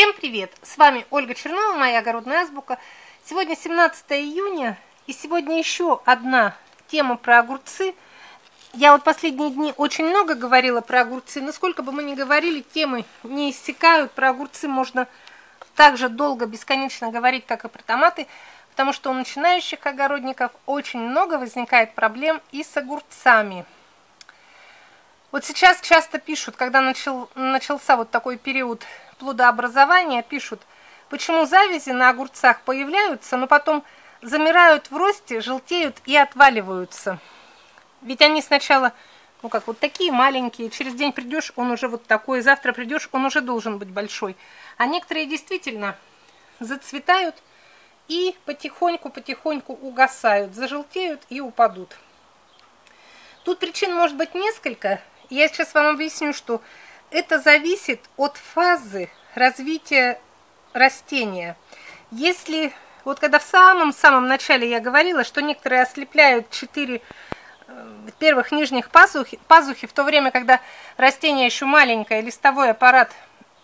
Всем привет! С вами Ольга Чернова, моя огородная азбука. Сегодня 17 июня, и сегодня еще одна тема про огурцы. Я вот последние дни очень много говорила про огурцы, но сколько бы мы ни говорили, темы не иссякают. Про огурцы можно так же долго, бесконечно говорить, как и про томаты, потому что у начинающих огородников очень много возникает проблем и с огурцами. Вот сейчас часто пишут, когда начал, начался вот такой период плодообразования, пишут, почему завязи на огурцах появляются, но потом замирают в росте, желтеют и отваливаются. Ведь они сначала, ну как вот такие маленькие, через день придешь, он уже вот такой, завтра придешь, он уже должен быть большой. А некоторые действительно зацветают и потихоньку-потихоньку угасают, зажелтеют и упадут. Тут причин может быть несколько, я сейчас вам объясню, что это зависит от фазы развития растения. Если, вот когда в самом-самом начале я говорила, что некоторые ослепляют 4 э, первых нижних пазухи, пазухи, в то время, когда растение еще маленькое, листовой аппарат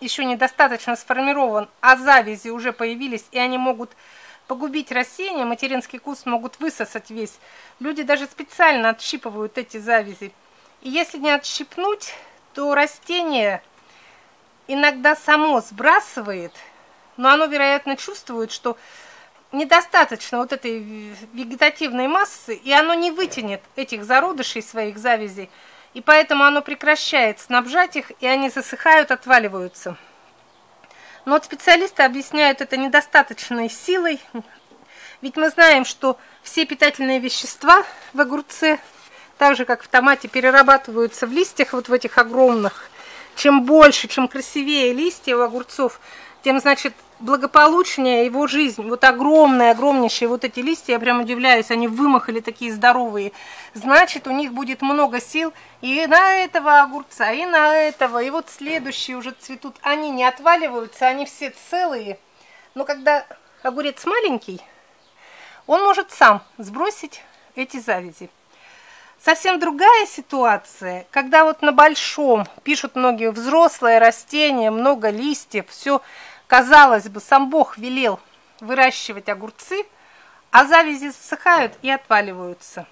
еще недостаточно сформирован, а завязи уже появились, и они могут погубить растение, материнский куст могут высосать весь. Люди даже специально отщипывают эти завязи. Если не отщипнуть, то растение иногда само сбрасывает, но оно, вероятно, чувствует, что недостаточно вот этой вегетативной массы, и оно не вытянет этих зародышей своих завязей, и поэтому оно прекращает снабжать их, и они засыхают, отваливаются. Но вот специалисты объясняют это недостаточной силой, ведь мы знаем, что все питательные вещества в огурце так же, как в томате, перерабатываются в листьях вот в этих огромных. Чем больше, чем красивее листья у огурцов, тем, значит, благополучнее его жизнь. Вот огромные, огромнейшие вот эти листья, я прям удивляюсь, они вымахали такие здоровые. Значит, у них будет много сил и на этого огурца, и на этого. И вот следующие уже цветут. Они не отваливаются, они все целые. Но когда огурец маленький, он может сам сбросить эти завязи. Совсем другая ситуация, когда вот на большом пишут многие взрослые растения, много листьев, все, казалось бы, сам Бог велел выращивать огурцы, а завязи засыхают и отваливаются.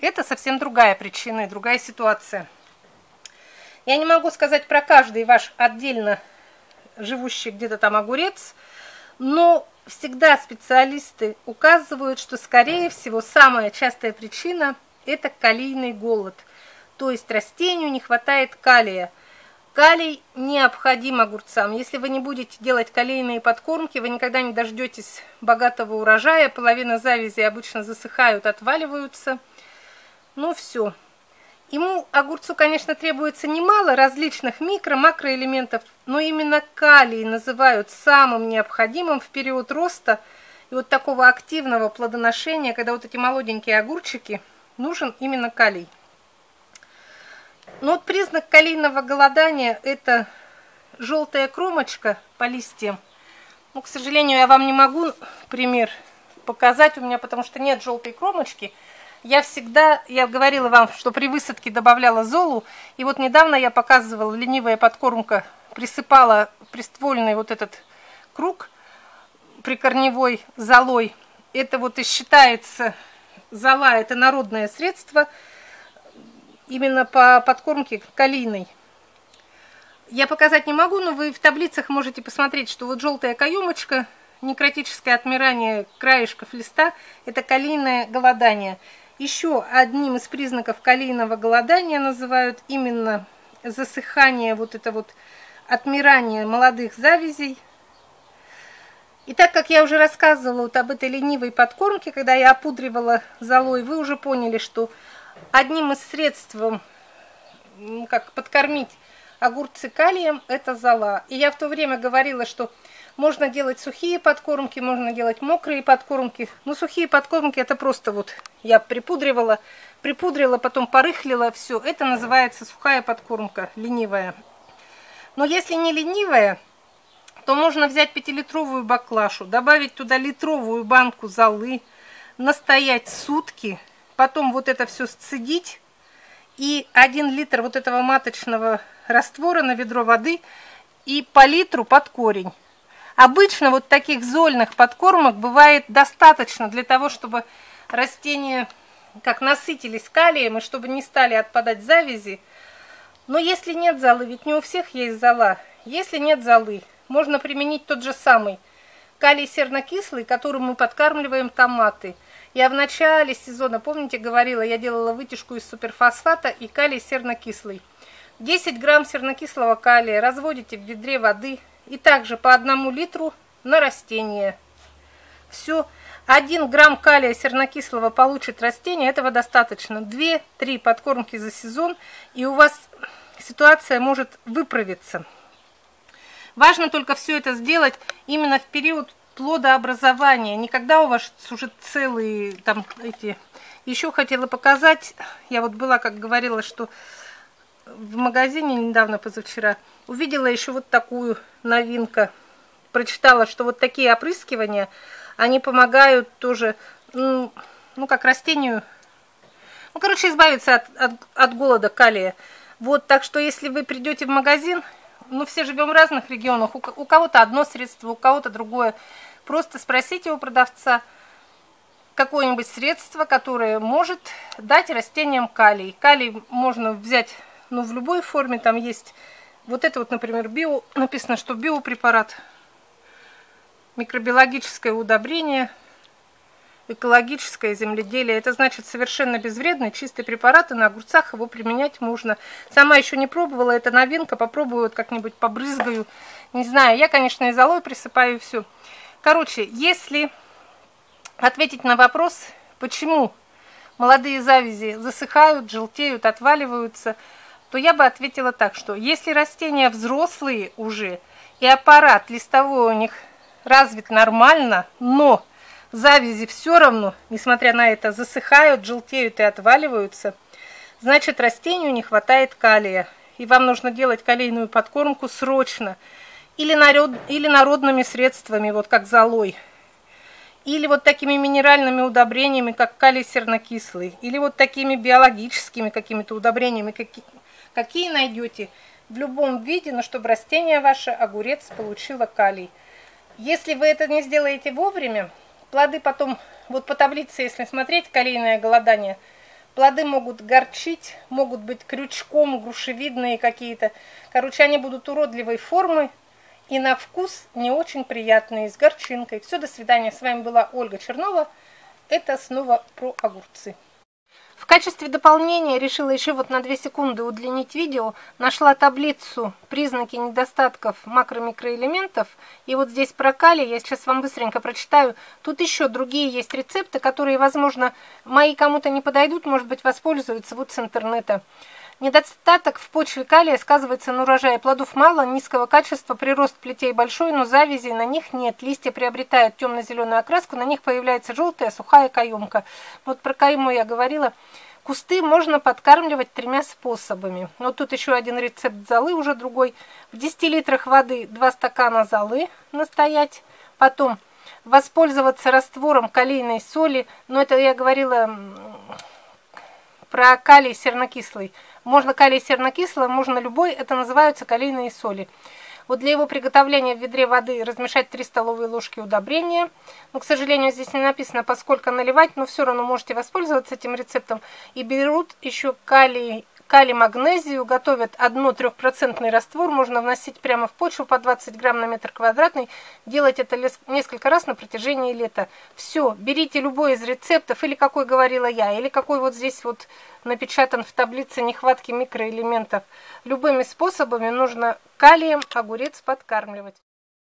Это совсем другая причина и другая ситуация. Я не могу сказать про каждый ваш отдельно живущий где-то там огурец, но всегда специалисты указывают, что, скорее всего, самая частая причина – это калийный голод. То есть растению не хватает калия. Калий необходим огурцам. Если вы не будете делать калийные подкормки, вы никогда не дождетесь богатого урожая. Половина завязи обычно засыхают, отваливаются. Ну все. Ему, огурцу, конечно, требуется немало различных микро, макроэлементов, но именно калий называют самым необходимым в период роста и вот такого активного плодоношения, когда вот эти молоденькие огурчики – нужен именно калий. Но вот признак калийного голодания – это желтая кромочка по листьям. Ну, к сожалению, я вам не могу пример показать у меня, потому что нет желтой кромочки. Я всегда, я говорила вам, что при высадке добавляла золу, и вот недавно я показывала ленивая подкормка, присыпала приствольный вот этот круг прикорневой золой. Это вот и считается Зола – это народное средство именно по подкормке калийной. Я показать не могу, но вы в таблицах можете посмотреть, что вот желтая каемочка, некротическое отмирание краешков листа – это калийное голодание. Еще одним из признаков калийного голодания называют именно засыхание, вот это вот отмирание молодых завязей – и так как я уже рассказывала вот об этой ленивой подкормке, когда я опудривала золой, вы уже поняли, что одним из средств, ну, как подкормить огурцы калием, это зола. И я в то время говорила, что можно делать сухие подкормки, можно делать мокрые подкормки. Но сухие подкормки это просто вот я припудривала, припудрила, потом порыхлила, все. Это называется сухая подкормка, ленивая. Но если не ленивая, то можно взять пятилитровую баклашу, добавить туда литровую банку золы, настоять сутки, потом вот это все сцедить и один литр вот этого маточного раствора на ведро воды и по литру под корень. Обычно вот таких зольных подкормок бывает достаточно для того, чтобы растения как насытились калием и чтобы не стали отпадать завязи. Но если нет золы, ведь не у всех есть зола, если нет золы, можно применить тот же самый калий сернокислый, которым мы подкармливаем томаты. Я в начале сезона, помните, говорила, я делала вытяжку из суперфосфата и калий сернокислый. 10 грамм сернокислого калия разводите в ведре воды и также по одному литру на растение. Все. 1 грамм калия сернокислого получит растение, этого достаточно. 2-3 подкормки за сезон, и у вас ситуация может выправиться. Важно только все это сделать именно в период плодообразования, не когда у вас уже целые там эти... Еще хотела показать, я вот была, как говорила, что в магазине недавно, позавчера, увидела еще вот такую новинку. Прочитала, что вот такие опрыскивания, они помогают тоже, ну, ну как растению, ну, короче, избавиться от, от, от голода калия. Вот, так что если вы придете в магазин, ну, все живем в разных регионах, у, кого-то одно средство, у кого-то другое. Просто спросите у продавца какое-нибудь средство, которое может дать растениям калий. Калий можно взять ну, в любой форме, там есть вот это вот, например, био, написано, что биопрепарат, микробиологическое удобрение – экологическое земледелие. Это значит совершенно безвредный, чистый препарат, и на огурцах его применять можно. Сама еще не пробовала, это новинка, попробую вот как-нибудь побрызгаю. Не знаю, я, конечно, и золой присыпаю все. Короче, если ответить на вопрос, почему молодые завязи засыхают, желтеют, отваливаются, то я бы ответила так, что если растения взрослые уже, и аппарат листовой у них развит нормально, но завязи все равно, несмотря на это, засыхают, желтеют и отваливаются, значит растению не хватает калия. И вам нужно делать калийную подкормку срочно. Или, народ, или народными средствами, вот как золой. Или вот такими минеральными удобрениями, как калий сернокислый. Или вот такими биологическими какими-то удобрениями, какие, какие найдете в любом виде, но чтобы растение ваше, огурец, получило калий. Если вы это не сделаете вовремя, Плоды потом, вот по таблице, если смотреть, калийное голодание, плоды могут горчить, могут быть крючком, грушевидные какие-то. Короче, они будут уродливой формы и на вкус не очень приятные, с горчинкой. Все, до свидания. С вами была Ольга Чернова. Это снова про огурцы. В качестве дополнения решила еще вот на 2 секунды удлинить видео. Нашла таблицу признаки недостатков макро-микроэлементов. И вот здесь про калий, я сейчас вам быстренько прочитаю. Тут еще другие есть рецепты, которые, возможно, мои кому-то не подойдут, может быть, воспользуются вот с интернета. Недостаток в почве калия сказывается на урожае. Плодов мало, низкого качества, прирост плетей большой, но завязей на них нет. Листья приобретают темно-зеленую окраску, на них появляется желтая сухая каемка. Вот про кайму я говорила. Кусты можно подкармливать тремя способами. Вот тут еще один рецепт золы, уже другой. В 10 литрах воды 2 стакана золы настоять. Потом воспользоваться раствором калийной соли. Но это я говорила про калий сернокислый. Можно калий сернокислый, можно любой, это называются калийные соли. Вот для его приготовления в ведре воды размешать 3 столовые ложки удобрения. Но, к сожалению, здесь не написано, поскольку наливать, но все равно можете воспользоваться этим рецептом. И берут еще калий калий-магнезию, готовят одно трехпроцентный раствор, можно вносить прямо в почву по 20 грамм на метр квадратный, делать это несколько раз на протяжении лета. Все, берите любой из рецептов, или какой говорила я, или какой вот здесь вот напечатан в таблице нехватки микроэлементов. Любыми способами нужно калием огурец подкармливать.